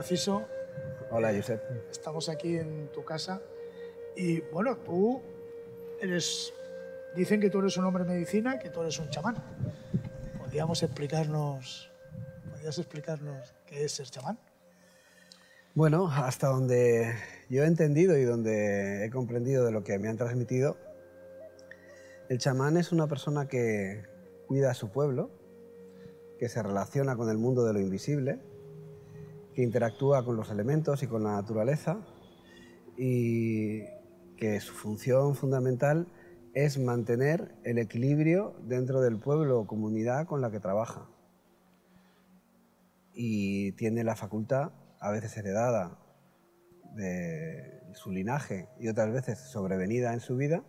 Narciso. Hola, Josep. Estamos aquí en tu casa y bueno, tú eres, dicen que tú eres un hombre de medicina, que tú eres un chamán. ¿Podríamos explicarnos, podrías explicarnos qué es ser chamán? Bueno, hasta donde yo he entendido y donde he comprendido de lo que me han transmitido, el chamán es una persona que cuida a su pueblo, que se relaciona con el mundo de lo invisible, que interactúa con los elementos y con la naturaleza y que su función fundamental es mantener el equilibrio dentro del pueblo o comunidad con la que trabaja. Y tiene la facultad, a veces heredada de su linaje y otras veces sobrevenida en su vida,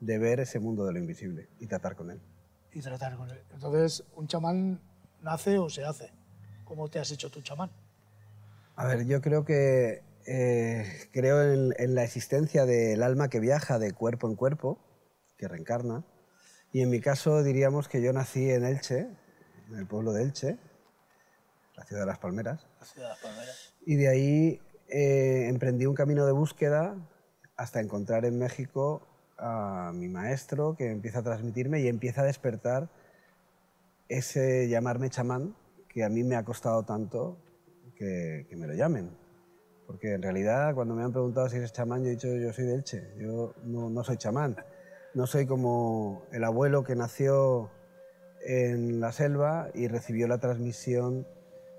de ver ese mundo de lo invisible y tratar con él. Y tratar con él. Entonces, ¿un chamán nace o se hace? ¿Cómo te has hecho tu chamán? A ver, yo creo que eh, creo en, la existencia del alma que viaja de cuerpo en cuerpo, que reencarna. Y en mi caso diríamos que yo nací en Elche, en el pueblo de Elche, la ciudad de las Palmeras. La ciudad de las Palmeras. Y de ahí eh, emprendí un camino de búsqueda hasta encontrar en México a mi maestro que empieza a transmitirme y empieza a despertar ese llamarme chamán que a mí me ha costado tanto que, me lo llamen. Porque en realidad cuando me han preguntado si eres chamán, yo he dicho yo soy de Elche, yo no, no soy chamán. No soy como el abuelo que nació en la selva y recibió la transmisión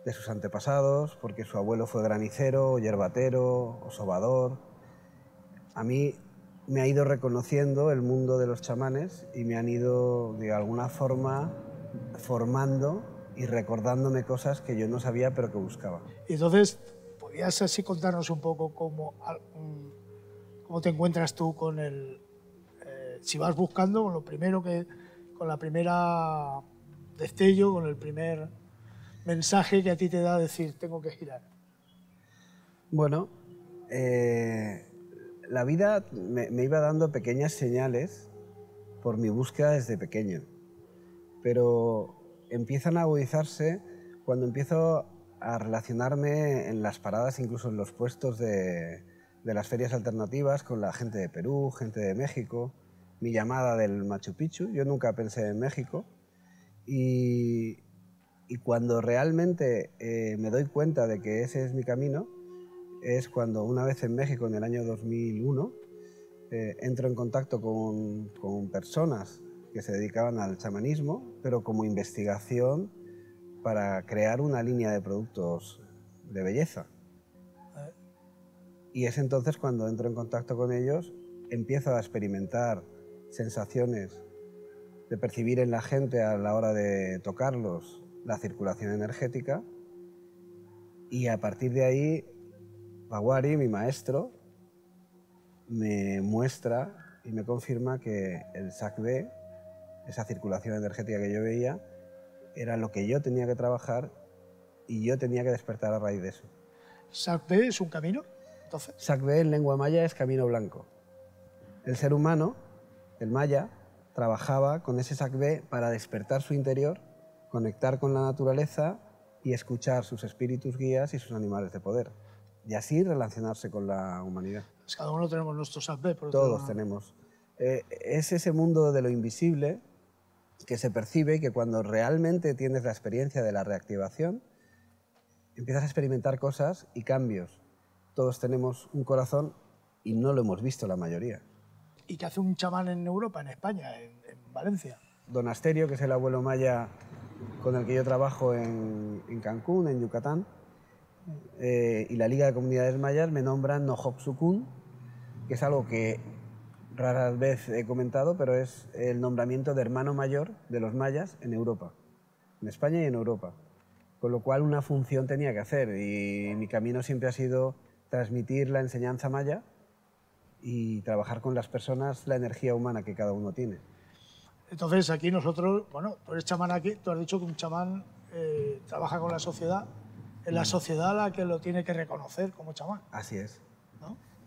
de sus antepasados, porque su abuelo fue granicero, yerbatero, o sobador. A mí me ha ido reconociendo el mundo de los chamanes y me han ido de alguna forma formando y recordándome cosas que yo no sabía pero que buscaba. Y entonces, ¿podrías así contarnos un poco cómo, cómo te encuentras tú con el... Eh, si vas buscando con lo primero que... con la primera destello, con el primer mensaje que a ti te da decir, tengo que girar? Bueno, eh, la vida me, me, iba dando pequeñas señales por mi búsqueda desde pequeño, pero empiezan a agudizarse cuando empiezo a relacionarme en las paradas, incluso en los puestos de, las ferias alternativas, con la gente de Perú, gente de México, mi llamada del Machu Picchu. Yo nunca pensé en México. Y, cuando realmente eh, me doy cuenta de que ese es mi camino, es cuando una vez en México, en el año 2001, eh, entro en contacto con, con personas que se dedicaban al chamanismo, pero como investigación para crear una línea de productos de belleza. Y es entonces cuando entro en contacto con ellos, empiezo a experimentar sensaciones de percibir en la gente a la hora de tocarlos la circulación energética y a partir de ahí Baguari, mi maestro, me muestra y me confirma que el SACB esa circulación energética que yo veía, era lo que yo tenía que trabajar y yo tenía que despertar a raíz de eso. ¿Sakbe es un camino? Entonces. Sakbe en lengua maya es camino blanco. El ser humano, el maya, trabajaba con ese Sakbe para despertar su interior, conectar con la naturaleza y escuchar sus espíritus guías y sus animales de poder. Y así relacionarse con la humanidad. Pues cada uno tenemos nuestro Sakbe. Todos tenemos. Eh, es ese mundo de lo invisible que se percibe que cuando realmente tienes la experiencia de la reactivación, empiezas a experimentar cosas y cambios. Todos tenemos un corazón y no lo hemos visto la mayoría. ¿Y qué hace un chamán en Europa, en España, en, Valencia? Don Asterio, que es el abuelo maya con el que yo trabajo en, Cancún, en Yucatán, eh, y la Liga de Comunidades Mayas me nombran Nohop Sukun, que es algo que rara vez he comentado, pero es el nombramiento de hermano mayor de los mayas en Europa, en España y en Europa. Con lo cual una función tenía que hacer y mi camino siempre ha sido transmitir la enseñanza maya y trabajar con las personas la energía humana que cada uno tiene. Entonces aquí nosotros, bueno, tú eres chamán aquí, tú has dicho que un chamán eh, trabaja con la sociedad, es la sociedad la que lo tiene que reconocer como chamán. Así es.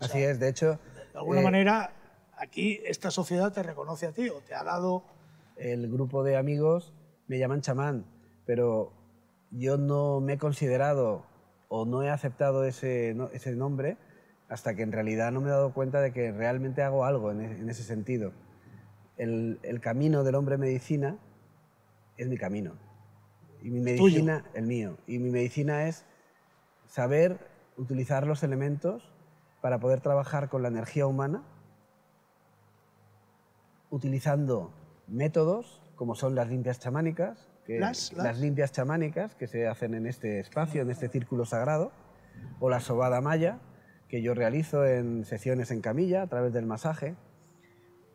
Así es, de hecho... De alguna eh, manera Aquí esta sociedad te reconoce a ti o te ha dado... El grupo de amigos me llaman chamán, pero yo no me he considerado o no he aceptado ese, ese nombre hasta que en realidad no me he dado cuenta de que realmente hago algo en, e, ese sentido. El, el, camino del hombre medicina es mi camino. Y mi medicina, el mío. Y mi medicina es saber utilizar los elementos para poder trabajar con la energía humana, utilizando métodos como son las limpias chamánicas, las, limpias chamánicas que se hacen en este espacio, en este círculo sagrado, o la sobada maya, que yo realizo en sesiones en camilla a través del masaje,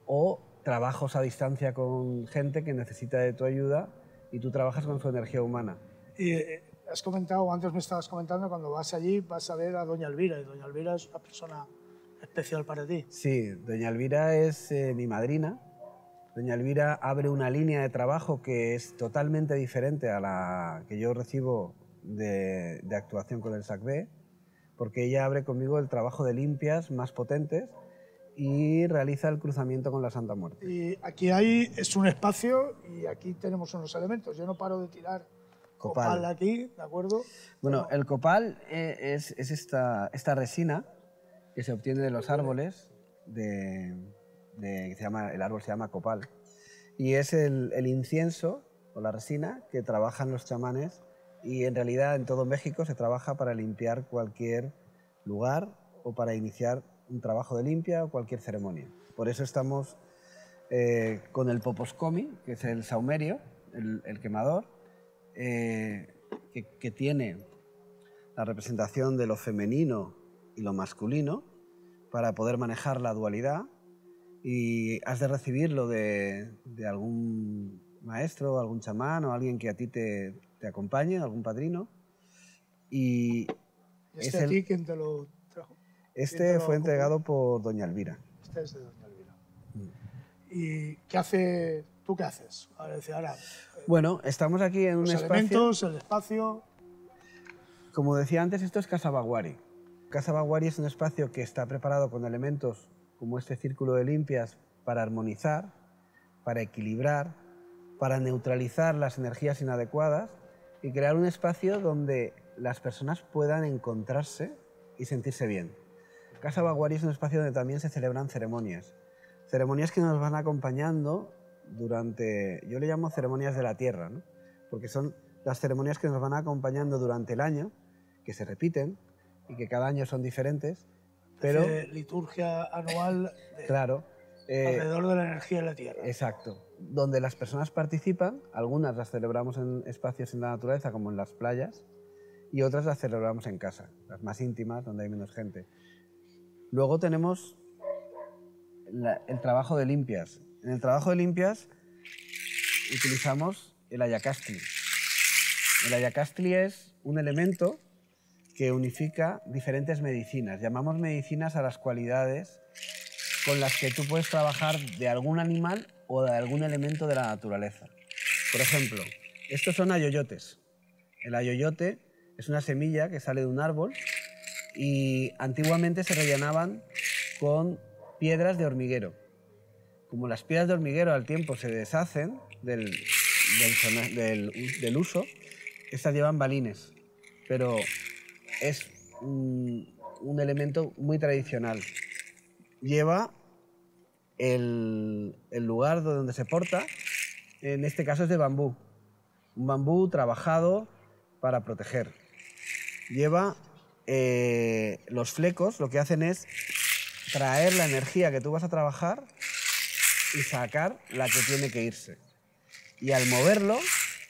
o trabajos a distancia con gente que necesita de tu ayuda y tú trabajas con su energía humana. Y eh, has comentado, antes me estabas comentando, cuando vas allí vas a ver a Doña Elvira, y Doña Elvira es una persona especial para ti. Sí, Doña Elvira es eh, mi madrina, Doña Elvira abre una línea de trabajo que es totalmente diferente a la que yo recibo de, actuación con el SACB, porque ella abre conmigo el trabajo de limpias más potentes y realiza el cruzamiento con la Santa Muerte. Y aquí hay, es un espacio y aquí tenemos unos elementos. Yo no paro de tirar copal, aquí, ¿de acuerdo? Bueno, el copal e, es, es esta, esta resina que se obtiene de los árboles de, se llama, el árbol se llama copal, y es el, incienso o la resina que trabajan los chamanes y en realidad en todo México se trabaja para limpiar cualquier lugar o para iniciar un trabajo de limpia o cualquier ceremonia. Por eso estamos eh, con el poposcomi, que es el saumerio, el, quemador, eh, que, que, tiene la representación de lo femenino y lo masculino para poder manejar la dualidad y has de recibirlo de, de algún maestro, algún chamán o alguien que a ti te, te acompañe, algún padrino. Y ¿Este a quién te lo trajo? Este fue entregado por Doña Elvira. Este es de Doña Elvira. Mm. ¿Y qué hace, tú qué haces? Ahora, bueno, estamos aquí en un los espacio... elementos, el espacio... Como decía antes, esto es Casa Baguari. Casa Baguari es un espacio que está preparado con elementos como este círculo de limpias para armonizar, para equilibrar, para neutralizar las energías inadecuadas y crear un espacio donde las personas puedan encontrarse y sentirse bien. Casa Baguari es un espacio donde también se celebran ceremonias. Ceremonias que nos van acompañando durante, yo le llamo ceremonias de la tierra, porque son las ceremonias que nos van acompañando durante el año, que se repiten y que cada año son diferentes pero, liturgia anual claro, eh, alrededor de la energía de la Tierra. Exacto. Donde las personas participan, algunas las celebramos en espacios en la naturaleza, como en las playas, y otras las celebramos en casa, las más íntimas, donde hay menos gente. Luego tenemos el trabajo de limpias. En el trabajo de limpias utilizamos el ayacastli. El ayacastli es un elemento que unifica diferentes medicinas. Llamamos medicinas a las cualidades con las que tú puedes trabajar de algún animal o de algún elemento de la naturaleza. Por ejemplo, estos son ayoyotes. El ayoyote es una semilla que sale de un árbol y antiguamente se rellenaban con piedras de hormiguero. Como las piedras de hormiguero al tiempo se deshacen del, del, uso, estas llevan balines. Pero es un, elemento muy tradicional. Lleva el, lugar donde se porta, en este caso es de bambú, un bambú trabajado para proteger. Lleva eh, los flecos, lo que hacen es traer la energía que tú vas a trabajar y sacar la que tiene que irse. Y al moverlo,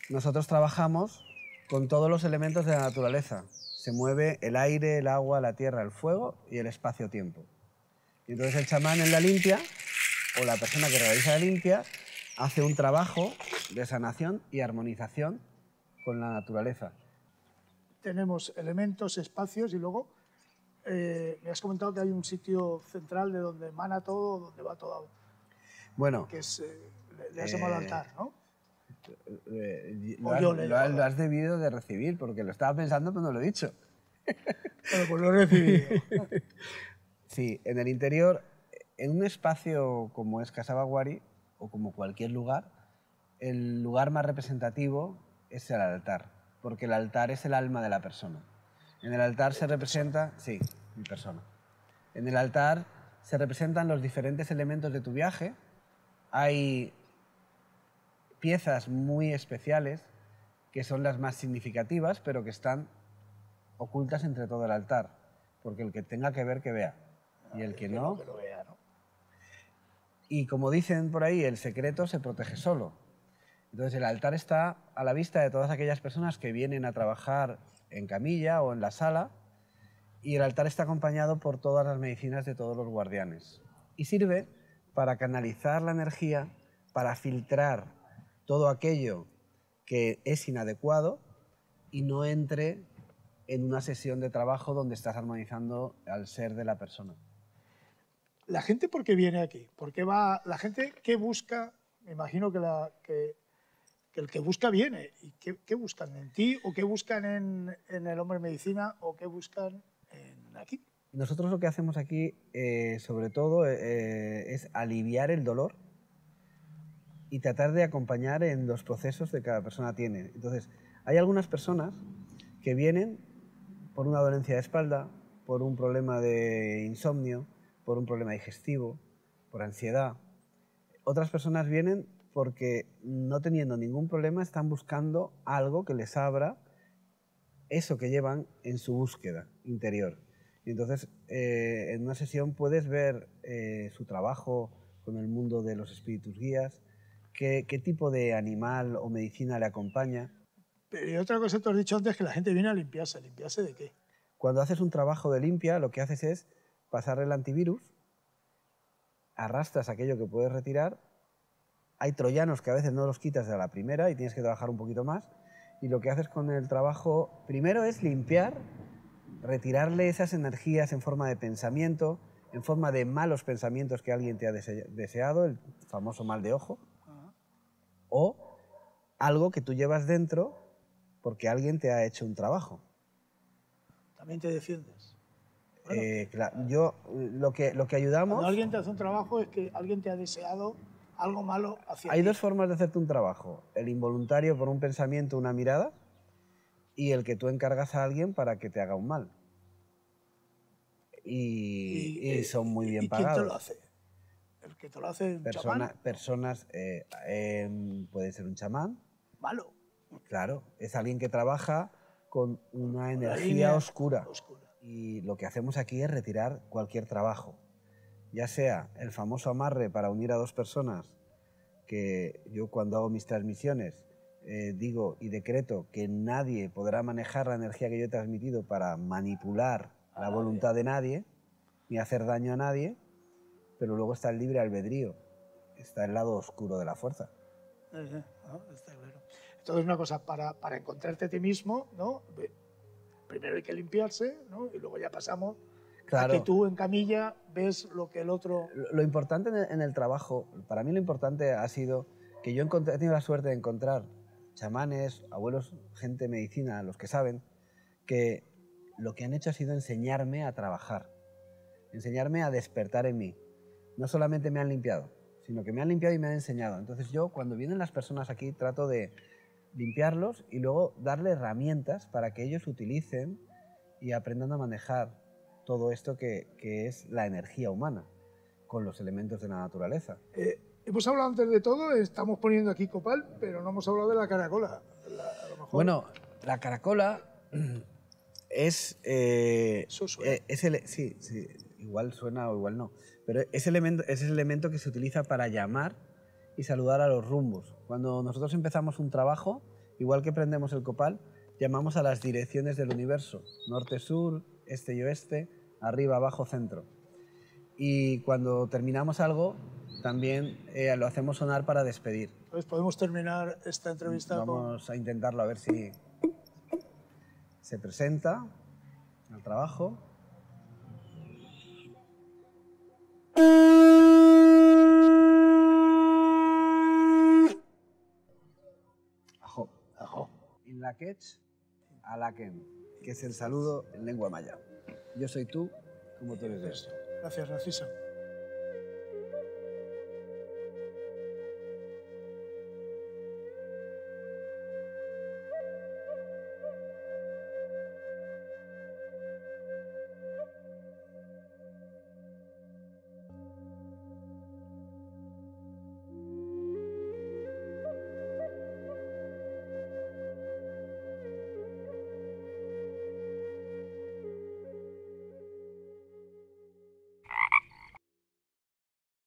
nosotros trabajamos con todos los elementos de la naturaleza se mueve el aire, el agua, la tierra, el fuego y el espacio-tiempo. Y entonces el chamán en la limpia, o la persona que realiza la limpia, hace un trabajo de sanación y armonización con la naturaleza. Tenemos elementos, espacios y luego eh, me has comentado que hay un sitio central de donde emana todo, donde va todo. Bueno. Que es, eh, le, has llamado eh, altar, ¿no? Eh, lo, has, debido de recibir, porque lo estaba pensando, pero no lo he dicho. Bueno, pues lo he recibido. sí, en el interior, en un espacio como es Casa Baguari, o como cualquier lugar, el lugar más representativo es el altar, porque el altar es el alma de la persona. En el altar se representa, sí, mi persona. En el altar se representan los diferentes elementos de tu viaje. Hay piezas muy especiales que son las más significativas, pero que están ocultas entre todo el altar, porque el que tenga que ver, que vea, y el que no... Que lo vea, ¿no? Y como dicen por ahí, el secreto se protege solo. Entonces el altar está a la vista de todas aquellas personas que vienen a trabajar en camilla o en la sala y el altar está acompañado por todas las medicinas de todos los guardianes. Y sirve para canalizar la energía, para filtrar todo aquello que es inadecuado y no entre en una sesión de trabajo donde estás armonizando al ser de la persona. La gente, ¿por qué viene aquí? ¿Por qué va? La gente, ¿qué busca? Me imagino que, la, que, que el que busca viene. ¿Y qué, qué buscan? ¿En ti? ¿O qué buscan en, en, el hombre medicina? ¿O qué buscan en aquí? Nosotros lo que hacemos aquí, eh, sobre todo, eh, es aliviar el dolor y tratar de acompañar en los procesos que cada persona tiene. Entonces, hay algunas personas que vienen por una dolencia de espalda, por un problema de insomnio, por un problema digestivo, por ansiedad. Otras personas vienen porque no teniendo ningún problema están buscando algo que les abra eso que llevan en su búsqueda interior. Y entonces eh, en una sesión puedes ver eh, su trabajo con el mundo de los espíritus guías, qué, qué tipo de animal o medicina le acompaña. Pero y otra cosa que tú has dicho antes, que la gente viene a limpiarse. ¿Limpiarse de qué? Cuando haces un trabajo de limpia, lo que haces es pasar el antivirus, arrastras aquello que puedes retirar. Hay troyanos que a veces no los quitas de la primera y tienes que trabajar un poquito más. Y lo que haces con el trabajo primero es limpiar, retirarle esas energías en forma de pensamiento, en forma de malos pensamientos que alguien te ha deseado, el famoso mal de ojo, algo que tú llevas dentro porque alguien te ha hecho un trabajo. También te defiendes. Bueno, eh, claro, yo lo que, lo que ayudamos... Cuando alguien te hace un trabajo es que alguien te ha deseado algo malo hacia Hay ti. dos formas de hacerte un trabajo. El involuntario por un pensamiento, una mirada, y el que tú encargas a alguien para que te haga un mal. Y, y, y son muy bien ¿y pagados. ¿Quién te lo hace? El que te lo hace un Persona, chamán. personas, eh, eh, puede ser un chamán, Malo. claro, es alguien que trabaja con una energía oscura. oscura. Y lo que hacemos aquí es retirar cualquier trabajo, ya sea el famoso amarre para unir a dos personas, que yo cuando hago mis transmisiones eh, digo y decreto que nadie podrá manejar la energía que yo he transmitido para manipular la voluntad de nadie, ni hacer daño a nadie, pero luego está el libre albedrío, está el lado oscuro de la fuerza. Eh, eh, ¿no? Está. Entonces, una cosa, para, para encontrarte a ti mismo, ¿no? Primero hay que limpiarse, ¿no? Y luego ya pasamos Claro. a que tú en camilla ves lo que el otro... Lo importante en el, trabajo, para mí lo importante ha sido que yo he tenido la suerte de encontrar chamanes, abuelos, gente de medicina, los que saben, que lo que han hecho ha sido enseñarme a trabajar, enseñarme a despertar en mí. No solamente me han limpiado, sino que me han limpiado y me han enseñado. Entonces yo, cuando vienen las personas aquí, trato de limpiarlos y luego darle herramientas para que ellos utilicen y aprendan a manejar todo esto que, que es la energía humana con los elementos de la naturaleza. Eh, hemos hablado antes de todo, estamos poniendo aquí copal, pero no hemos hablado de la caracola. La- a lo mejor Bueno, la caracola es... eh, Eso suena. eh, es el- sí, sí, igual suena o igual no, pero es, elemento, es el elemento que se utiliza para llamar y saludar a los rumbos. Cuando nosotros empezamos un trabajo, igual que prendemos el copal, llamamos a las direcciones del universo, norte-sur, este y oeste, arriba, abajo, centro. Y cuando terminamos algo, también eh, lo hacemos sonar para despedir. Entonces podemos terminar esta entrevista con... Vamos a intentarlo a ver si se presenta al trabajo. In la quech, alaken, que es el saludo en lengua maya. Yo soy tú, como tú eres yo. Gracias, Narciso.